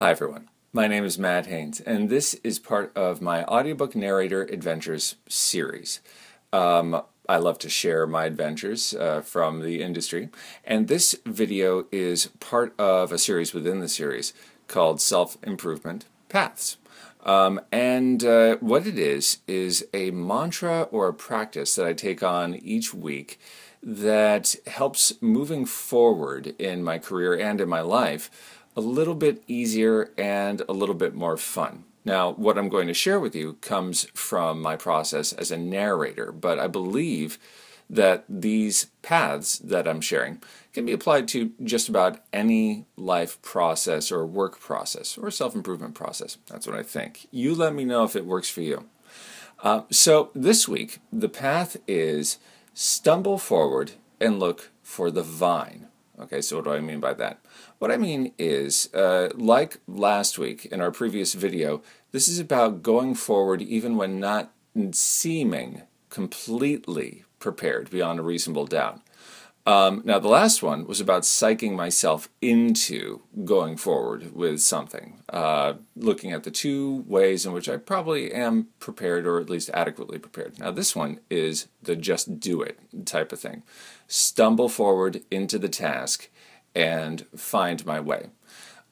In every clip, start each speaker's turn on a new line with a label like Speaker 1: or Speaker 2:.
Speaker 1: Hi everyone, my name is Matt Haynes, and this is part of my audiobook narrator adventures series. Um, I love to share my adventures uh, from the industry, and this video is part of a series within the series called Self Improvement Paths. Um, and uh, what it is, is a mantra or a practice that I take on each week that helps moving forward in my career and in my life a little bit easier and a little bit more fun. Now, what I'm going to share with you comes from my process as a narrator, but I believe that these paths that I'm sharing can be applied to just about any life process or work process or self improvement process. That's what I think. You let me know if it works for you. Uh, so, this week, the path is stumble forward and look for the vine. Okay, so what do I mean by that? What I mean is, uh, like last week in our previous video, this is about going forward even when not seeming completely prepared beyond a reasonable doubt. Um, now, the last one was about psyching myself into going forward with something, uh, looking at the two ways in which I probably am prepared or at least adequately prepared. Now, this one is the just do it type of thing. Stumble forward into the task and find my way.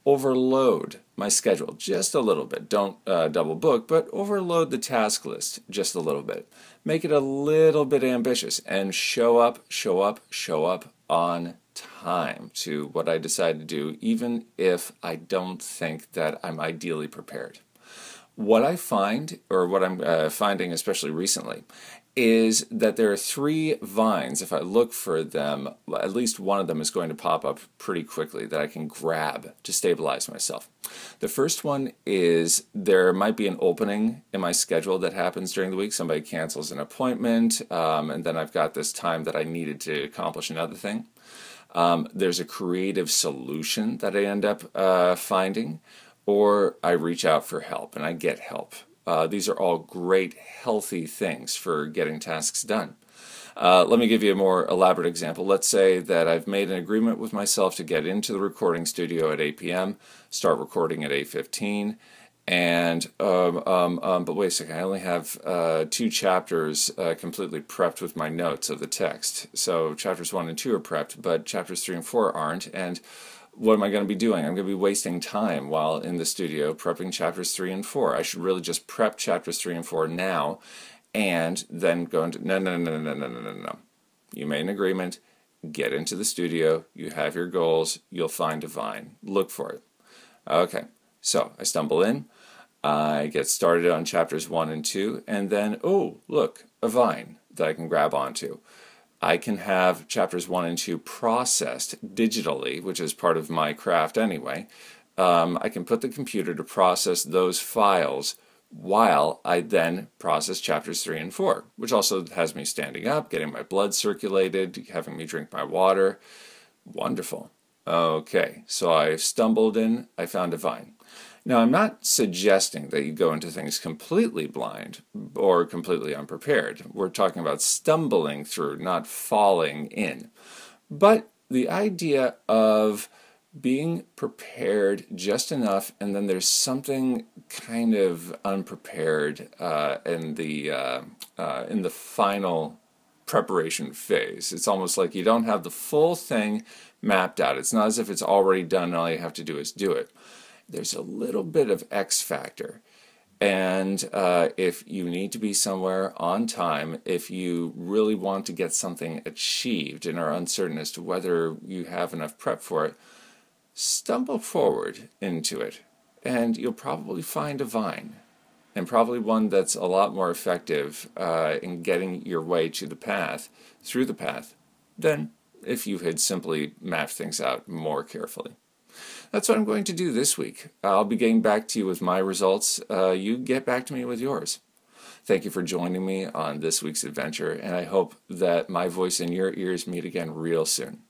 Speaker 1: Overload my schedule just a little bit. Don't uh, double book, but overload the task list just a little bit. Make it a little bit ambitious and show up, show up, show up on time to what I decide to do, even if I don't think that I'm ideally prepared. What I find, or what I'm uh, finding especially recently, is that there are three vines. If I look for them, at least one of them is going to pop up pretty quickly that I can grab to stabilize myself. The first one is there might be an opening in my schedule that happens during the week. Somebody cancels an appointment, um, and then I've got this time that I needed to accomplish another thing. Um, there's a creative solution that I end up uh, finding, or I reach out for help and I get help. Uh, these are all great, healthy things for getting tasks done. Uh, let me give you a more elaborate example. Let's say that I've made an agreement with myself to get into the recording studio at 8 p.m., start recording at 8.15, and um, um, um, but wait a second, I only have uh, two chapters uh, completely prepped with my notes of the text. So chapters one and two are prepped, but chapters three and four aren't. And what am I going to be doing? I'm going to be wasting time while in the studio prepping chapters 3 and 4. I should really just prep chapters 3 and 4 now and then go into no no no no no no no no. You made an agreement, get into the studio, you have your goals, you'll find a vine. Look for it. Okay. So, I stumble in, I get started on chapters 1 and 2 and then oh, look, a vine that I can grab onto. I can have chapters one and two processed digitally, which is part of my craft anyway. Um, I can put the computer to process those files while I then process chapters three and four, which also has me standing up, getting my blood circulated, having me drink my water. Wonderful. Okay, so I stumbled in, I found a vine. Now, I'm not suggesting that you go into things completely blind or completely unprepared. We're talking about stumbling through, not falling in. But the idea of being prepared just enough, and then there's something kind of unprepared uh, in the uh, uh, in the final preparation phase. It's almost like you don't have the full thing mapped out. It's not as if it's already done and all you have to do is do it there's a little bit of X factor. And uh, if you need to be somewhere on time, if you really want to get something achieved and are uncertain as to whether you have enough prep for it, stumble forward into it and you'll probably find a vine and probably one that's a lot more effective uh, in getting your way to the path, through the path, than if you had simply mapped things out more carefully. That's what I'm going to do this week. I'll be getting back to you with my results. Uh, you get back to me with yours. Thank you for joining me on this week's adventure, and I hope that my voice and your ears meet again real soon.